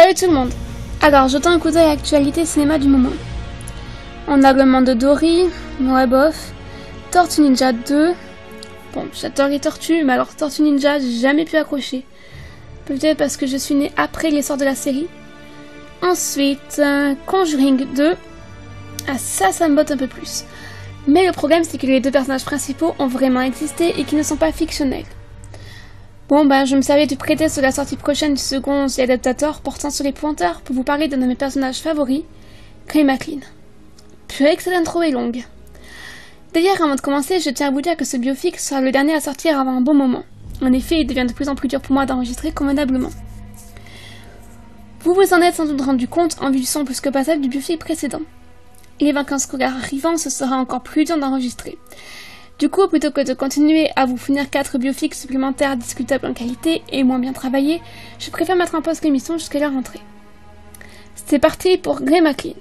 Salut tout le monde Alors, jetons un coup d'œil à l'actualité cinéma du moment. On a le de Dory, ouais Tortue Ninja 2. Bon, j'adore les tortues, mais alors Tortue Ninja, j'ai jamais pu accrocher. Peut-être parce que je suis née après l'essor de la série. Ensuite, euh, Conjuring 2. Ah ça, ça me botte un peu plus. Mais le problème, c'est que les deux personnages principaux ont vraiment existé et qu'ils ne sont pas fictionnels. Bon, ben, je me servais du prétexte de la sortie prochaine du second The Adaptator portant sur les pointeurs pour vous parler d'un de mes personnages favoris, Clay McLean. Purée que cette intro est longue. D'ailleurs, avant de commencer, je tiens à vous dire que ce biofic sera le dernier à sortir avant un bon moment. En effet, il devient de plus en plus dur pour moi d'enregistrer convenablement. Vous vous en êtes sans doute rendu compte en vue du son plus que passable du biofic précédent. Les vacances scolaires arrivant, ce sera encore plus dur d'enregistrer. Du coup, plutôt que de continuer à vous fournir 4 biofix supplémentaires discutables en qualité et moins bien travaillés, je préfère mettre en pause l'émission jusqu'à la rentrée. C'est parti pour Grey McLean.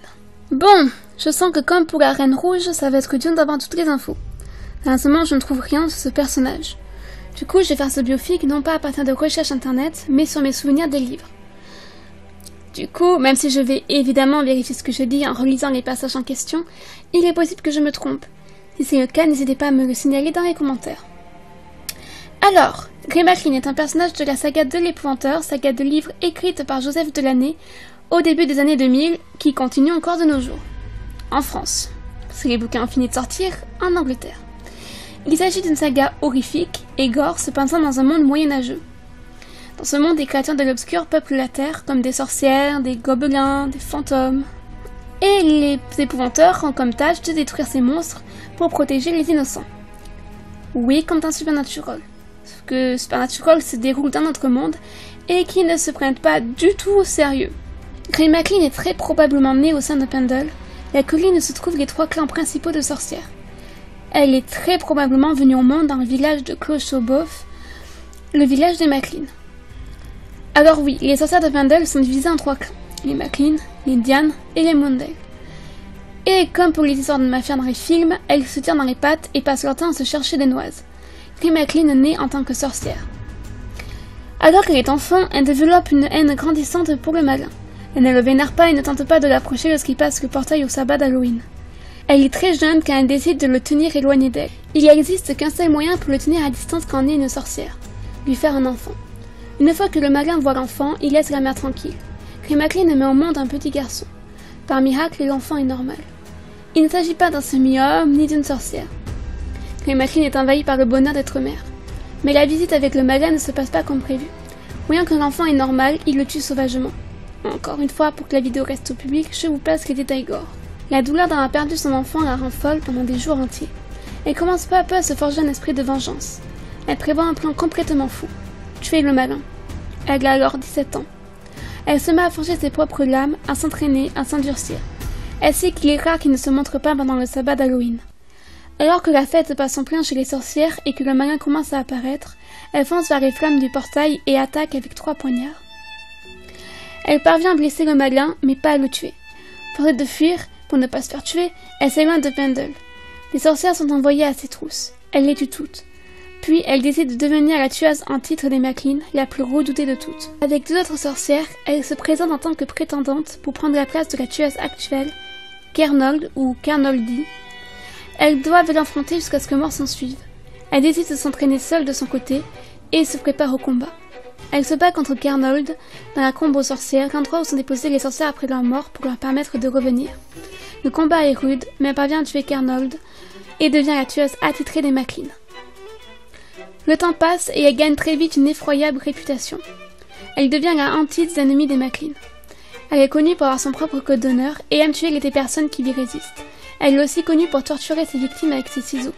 Bon, je sens que comme pour la Reine Rouge, ça va être dur d'avoir toutes les infos. Moment, je ne trouve rien sur ce personnage. Du coup, je vais faire ce biofic non pas à partir de recherches internet, mais sur mes souvenirs des livres. Du coup, même si je vais évidemment vérifier ce que je dis en relisant les passages en question, il est possible que je me trompe. Si c'est le cas, n'hésitez pas à me le signaler dans les commentaires. Alors, Grey est un personnage de la saga de l'épouvanteur, saga de livres écrite par Joseph Delaney au début des années 2000, qui continue encore de nos jours. En France. Si les bouquins ont fini de sortir, en Angleterre. Il s'agit d'une saga horrifique et gore se passant dans un monde moyenâgeux. Dans ce monde, des créatures de l'obscur peuplent la Terre, comme des sorcières, des gobelins, des fantômes. Et les épouvanteurs ont comme tâche de détruire ces monstres pour protéger les innocents. Oui, comme dans Supernatural. Sauf que Supernatural se déroule dans notre monde et qui ne se prennent pas du tout au sérieux. Grey McLean est très probablement née au sein de Pendle, la colline où se trouvent les trois clans principaux de sorcières. Elle est très probablement venue au monde dans le village de Clochobof, le village des McLean. Alors oui, les sorcières de Pendle sont divisées en trois clans, les McLean, les Diane et les Mondale. Et comme pour les histoires de mafia dans les films, elle se tient dans les pattes et passe leur temps à se chercher des noises. Kay McLean naît en tant que sorcière. Alors qu'elle est enfant, elle développe une haine grandissante pour le malin. Elle ne le vénère pas et ne tente pas de l'approcher lorsqu'il passe le portail au sabbat d'Halloween. Elle est très jeune quand elle décide de le tenir éloigné d'elle. Il n'existe qu'un seul moyen pour le tenir à distance quand on est une sorcière. Lui faire un enfant. Une fois que le malin voit l'enfant, il laisse la mère tranquille. McLean met au monde un petit garçon. Par miracle, l'enfant est normal. Il ne s'agit pas d'un semi-homme ni d'une sorcière. Maclean est envahie par le bonheur d'être mère. Mais la visite avec le malin ne se passe pas comme prévu. Voyant que l'enfant est normal, il le tue sauvagement. Encore une fois, pour que la vidéo reste au public, je vous passe les détails gore. La douleur d'avoir perdu son enfant la rend folle pendant des jours entiers. Elle commence peu à peu à se forger un esprit de vengeance. Elle prévoit un plan complètement fou. Tuer le malin. Elle a alors 17 ans. Elle se met à forger ses propres lames, à s'entraîner, à s'endurcir. Elle sait qu'il est rare qu'il ne se montre pas pendant le sabbat d'Halloween. Alors que la fête passe en plein chez les sorcières et que le malin commence à apparaître, elle fonce vers les flammes du portail et attaque avec trois poignards. Elle parvient à blesser le malin, mais pas à le tuer. Forcée de fuir, pour ne pas se faire tuer, elle s'éloigne de Pendle. Les sorcières sont envoyées à ses trousses. Elle les tue toutes. Puis elle décide de devenir la tueuse en titre des McLean, la plus redoutée de toutes. Avec deux autres sorcières, elle se présente en tant que prétendante pour prendre la place de la tueuse actuelle, Kernold ou Kernoldi. Elles doivent l'affronter jusqu'à ce que mort s'en suive. Elle décide de s'entraîner seule de son côté et se prépare au combat. Elle se bat contre Kernold dans la combe aux sorcières, l'endroit où sont déposées les sorcières après leur mort pour leur permettre de revenir. Le combat est rude, mais elle parvient à tuer Kernold et devient la tueuse attitrée des Maclean. Le temps passe et elle gagne très vite une effroyable réputation. Elle devient la hantise des des Maclean. Elle est connue pour avoir son propre code d'honneur et aime tuer les personnes qui lui résistent. Elle est aussi connue pour torturer ses victimes avec ses ciseaux.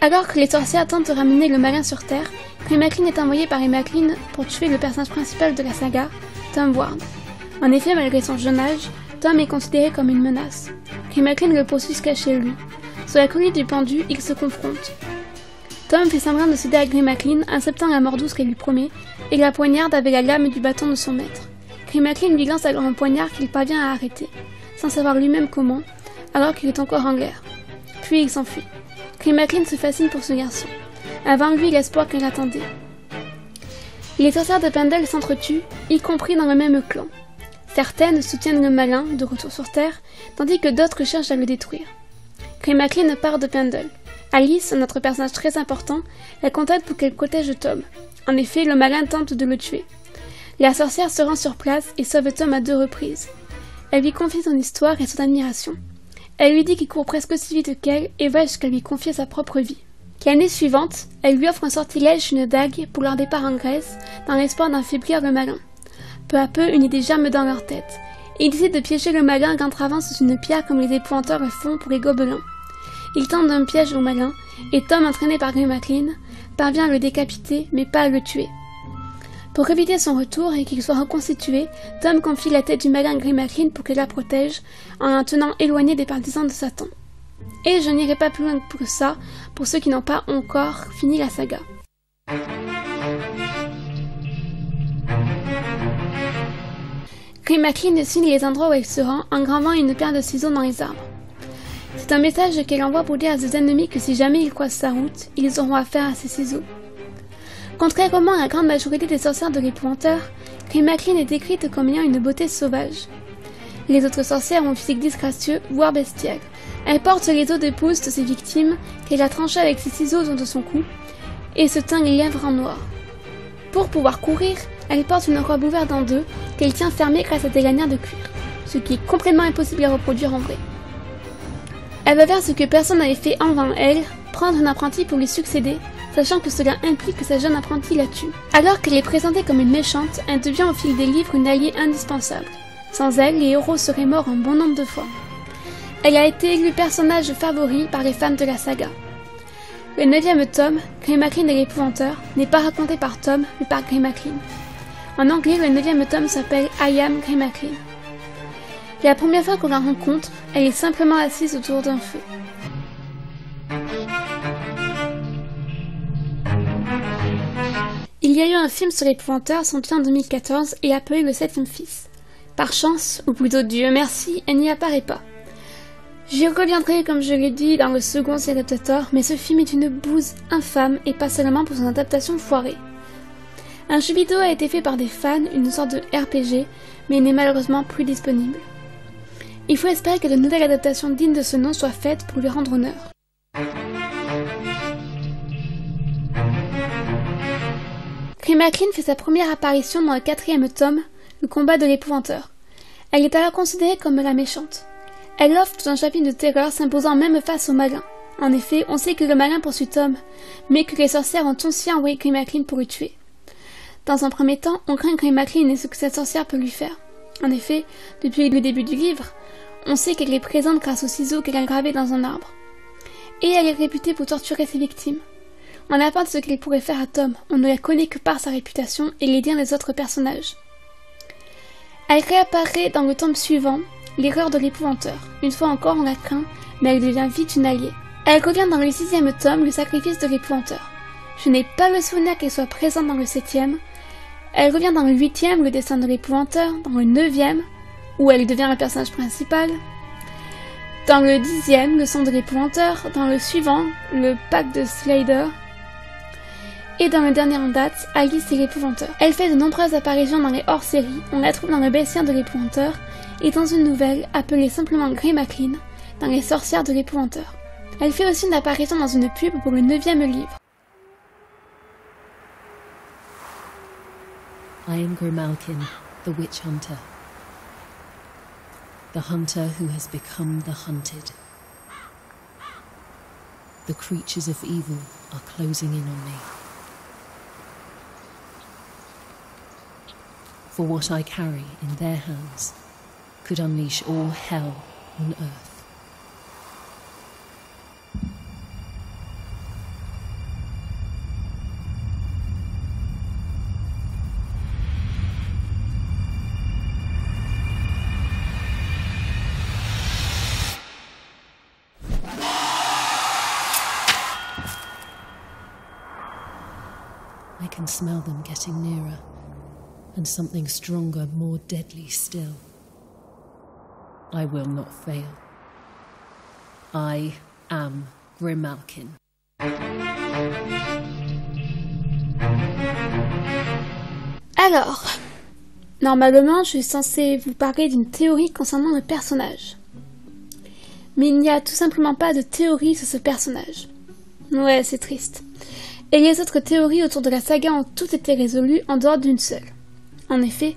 Alors que les sorcières tentent de ramener le malin sur Terre, McLean est envoyé par McLean pour tuer le personnage principal de la saga, Tom Ward. En effet, malgré son jeune âge, Tom est considéré comme une menace. McLean le poursuit jusqu'à chez lui. Sur la colline du pendu, ils se confrontent. Tom fait semblant de céder à McLean, acceptant la mort douce qu'elle lui promet, et la poignarde avec la lame du bâton de son maître. McLean lui lance alors un poignard qu'il parvient à arrêter, sans savoir lui-même comment, alors qu'il est encore en l'air. Puis il s'enfuit. McLean se fascine pour ce garçon. Avant lui l'espoir qu'elle attendait. Les sorcières de Pendle s'entretuent, y compris dans le même clan. Certaines soutiennent le malin, de retour sur Terre, tandis que d'autres cherchent à le détruire. Cremacline part de Pendle. Alice, notre personnage très important, la contacte pour qu'elle protège Tom. En effet, le malin tente de le tuer. La sorcière se rend sur place et sauve Tom à deux reprises. Elle lui confie son histoire et son admiration. Elle lui dit qu'il court presque aussi vite qu'elle et va jusqu'à lui confier sa propre vie. L'année suivante, elle lui offre un sortilège, une dague, pour leur départ en Grèce, dans l'espoir d'affaiblir le malin. Peu à peu, une idée germe dans leur tête. Ils décident de piéger le malin en sous une pierre comme les épouvanteurs le font pour les gobelins. Ils tentent un piège au malin, et Tom, entraîné par Grey parvient à le décapiter, mais pas à le tuer. Pour éviter son retour et qu'il soit reconstitué, Tom confie la tête du malin Grey McLean pour qu'elle la protège, en la tenant éloignée des partisans de Satan. Et je n'irai pas plus loin que ça pour ceux qui n'ont pas encore fini la saga. Grey signe les endroits où elle se rend en gravant une paire de ciseaux dans les arbres. C'est un message qu'elle envoie pour dire à ses ennemis que si jamais ils croisent sa route, ils auront affaire à ses ciseaux. Contrairement à la grande majorité des sorcières de l'épouvanteur, Grey McLean est décrite comme ayant une beauté sauvage. Les autres sorcières ont un physique disgracieux, voire bestial. Elle porte les os de pouce de ses victimes, qu'elle a tranchées avec ses ciseaux autour de son cou, et se teint les lèvres en noir. Pour pouvoir courir, elle porte une robe ouverte en deux, qu'elle tient fermée grâce à des lanières de cuir, ce qui est complètement impossible à reproduire en vrai. Elle va faire ce que personne n'avait fait avant elle, prendre un apprenti pour lui succéder, sachant que cela implique que sa jeune apprentie la tue. Alors qu'elle est présentée comme une méchante, elle devient au fil des livres une alliée indispensable. Sans elle, les héros seraient morts un bon nombre de fois. Elle a été élue personnage favori par les fans de la saga. Le neuvième tome, Grey McLean et l'épouvanteur, n'est pas raconté par Tom, mais par Grey McLean. En anglais, le neuvième tome s'appelle I Am Grey McLean. La première fois qu'on la rencontre, elle est simplement assise autour d'un feu. Il y a eu un film sur l'épouvanteur sorti en 2014 et appelé Le Septième Fils. Par chance, ou plutôt Dieu merci, elle n'y apparaît pas. J'y reviendrai comme je l'ai dit dans le second adaptateur, mais ce film est une bouse infâme et pas seulement pour son adaptation foirée. Un jeu vidéo a été fait par des fans, une sorte de RPG, mais n'est malheureusement plus disponible. Il faut espérer que de nouvelles adaptations dignes de ce nom soient faites pour lui rendre honneur. McLean fait sa première apparition dans le quatrième tome, le combat de l'épouvanteur. Elle est alors considérée comme la méchante. Elle offre tout un chapitre de terreur s'imposant même face au malin. En effet, on sait que le malin poursuit Tom, mais que les sorcières ont aussi envoyé Grey McLean pour le tuer. Dans un premier temps, on craint Grey McLean et ce que cette sorcière peut lui faire. En effet, depuis le début du livre, on sait qu'elle est présente grâce aux ciseaux qu'elle a gravés dans un arbre. Et elle est réputée pour torturer ses victimes. On apprend ce qu'elle pourrait faire à Tom, on ne la connaît que par sa réputation et les dires des autres personnages. Elle réapparaît dans le tome suivant, l'erreur de l'épouvanteur. Une fois encore, on la craint, mais elle devient vite une alliée. Elle revient dans le sixième tome, le sacrifice de l'épouvanteur. Je n'ai pas le souvenir qu'elle soit présente dans le septième. Elle revient dans le huitième, le dessin de l'épouvanteur, dans le neuvième, où elle devient le personnage principal. Dans le dixième, le son de l'épouvanteur. Dans le suivant, le pacte de Slader. Et dans le dernier en date, Alice et l'épouvanteur. Elle fait de nombreuses apparitions dans les hors-séries. On la trouve dans le bestiaire de l'épouvanteur et dans une nouvelle appelée simplement Grey McLean, dans Les sorcières de l'épouvanteur. Elle fait aussi une apparition dans une pub pour le neuvième livre. I am Grimalkin, the witch hunter. The hunter who has become the hunted. The creatures of evil are closing in on me. For what I carry in their hands could unleash all hell on earth. Can smell them getting nearer, and something stronger, more deadly still. I will not fail. I am Grimalkin. Alors, normalement, je suis censée vous parler d'une théorie concernant le personnage. Mais il n'y a tout simplement pas de théorie sur ce personnage. Ouais, c'est triste. Et les autres théories autour de la saga ont toutes été résolues en dehors d'une seule. En effet,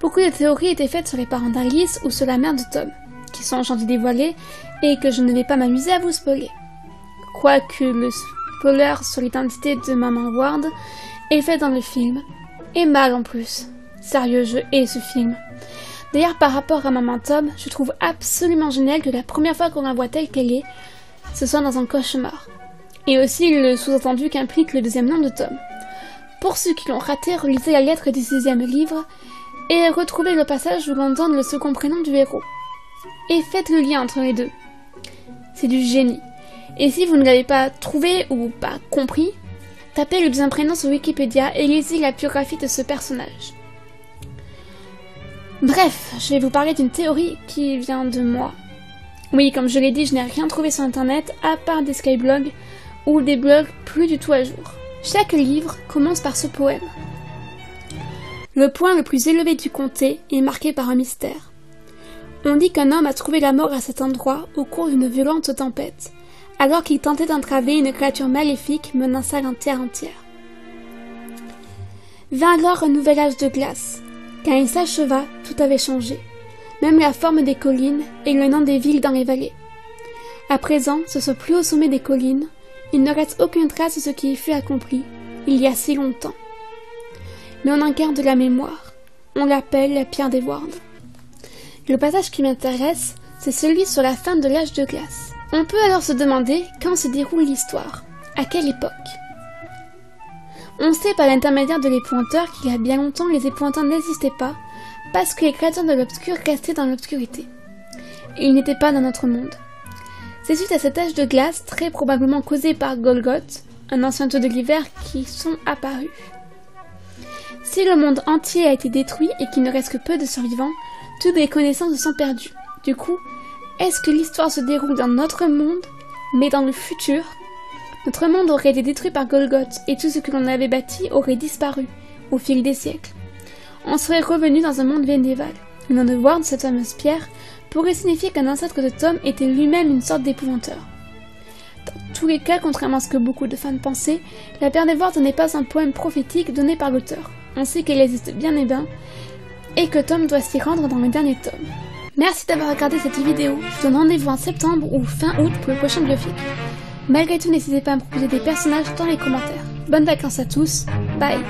beaucoup de théories étaient faites sur les parents d'Alice ou sur la mère de Tom, qui sont gentils dévoilées et que je ne vais pas m'amuser à vous spoiler. Quoique le spoiler sur l'identité de Maman Ward est fait dans le film, et mal en plus. Sérieux, je hais ce film. D'ailleurs, par rapport à Maman Tom, je trouve absolument génial que la première fois qu'on la voit telle qu'elle est, ce soit dans un cauchemar. Et aussi le sous-entendu qu'implique le deuxième nom de Tom. Pour ceux qui l'ont raté, relisez la lettre du sixième livre et retrouvez le passage où l'on donne le second prénom du héros. Et faites le lien entre les deux. C'est du génie. Et si vous ne l'avez pas trouvé ou pas compris, tapez le deuxième prénom sur Wikipédia et lisez la biographie de ce personnage. Bref, je vais vous parler d'une théorie qui vient de moi. Oui, comme je l'ai dit, je n'ai rien trouvé sur internet à part des skyblogs ou des blogs plus du tout à jour. Chaque livre commence par ce poème. Le point le plus élevé du comté est marqué par un mystère. On dit qu'un homme a trouvé la mort à cet endroit au cours d'une violente tempête, alors qu'il tentait d'entraver une créature maléfique menaçant la terre entière. Vint alors un nouvel âge de glace. Quand il s'acheva, tout avait changé, même la forme des collines et le nom des villes dans les vallées. À présent, ce sont plus au sommet des collines, il ne reste aucune trace de ce qui y fut accompli, il y a si longtemps. Mais on en garde la mémoire. On l'appelle la pierre des. Le passage qui m'intéresse, c'est celui sur la fin de l'âge de glace. On peut alors se demander quand se déroule l'histoire, à quelle époque? On sait par l'intermédiaire de l'épointeur qu'il y a bien longtemps les épointeurs n'existaient pas, parce que les créatures de l'obscur restaient dans l'obscurité. Ils n'étaient pas dans notre monde. C'est suite à cet âge de glace, très probablement causé par Golgoth, un ancien dieu de l'hiver, qui sont apparus. Si le monde entier a été détruit et qu'il ne reste que peu de survivants, toutes les connaissances sont perdues. Du coup, est-ce que l'histoire se déroule dans notre monde, mais dans le futur? Notre monde aurait été détruit par Golgoth et tout ce que l'on avait bâti aurait disparu au fil des siècles. On serait revenu dans un monde vénéval. Le nom de Ward, cette fameuse pierre, pourrait signifier qu'un ancêtre de Tom était lui-même une sorte d'épouvanteur. Dans tous les cas, contrairement à ce que beaucoup de fans pensaient, la Pierre des Wards n'est pas un poème prophétique donné par l'auteur. On sait qu'elle existe bien et bien, et que Tom doit s'y rendre dans le dernier tome. Merci d'avoir regardé cette vidéo. Je vous donne rendez-vous en septembre ou fin août pour le prochain biofic. Malgré tout, n'hésitez pas à me proposer des personnages dans les commentaires. Bonnes vacances à tous. Bye